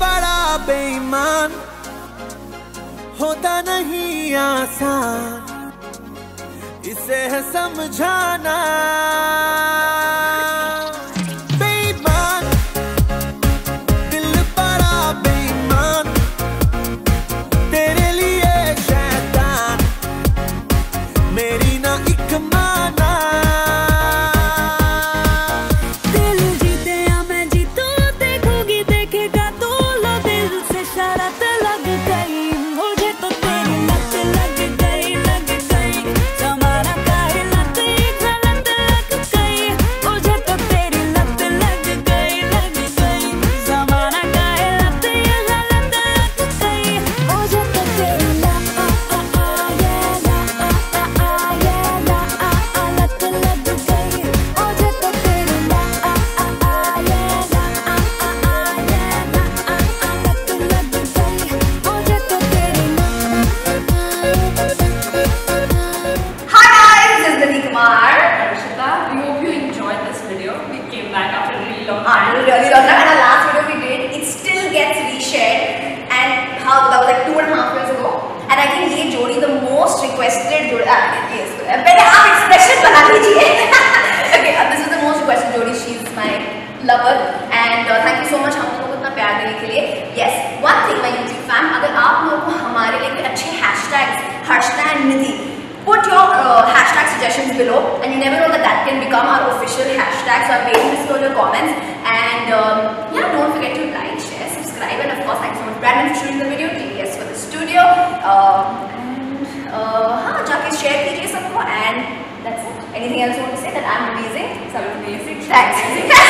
बड़ा बेईमान होता नहीं आसान। इसे है समझाना Pradeep Kumar. Harshita. We hope you enjoyed this video. We came back after a really long ah, time. Ah, really long time. And our last video we did, it still gets reshared. And how that was like two and a half years ago. And I think this Jodi, the most requested Jodi. ah, yes. पहले आप expression बना लीजिए. okay, uh, this is the most requested जोड़ी. She's my lover. And uh, thank you so much हम लोगों को इतना प्यार देने के लिए. hashtag suggestions below, and you never know that that can become our official hashtag. So I'm waiting to see all your comments. And um, yeah, don't forget to like, share, subscribe, and of course, thanks so much, Brandon, for shooting the video. TDS for the studio. Um, and uh, हाँ, जाके share कीजिए सबको. And that's it. Anything else you want to say that I'm amazing? So amazing. Thanks.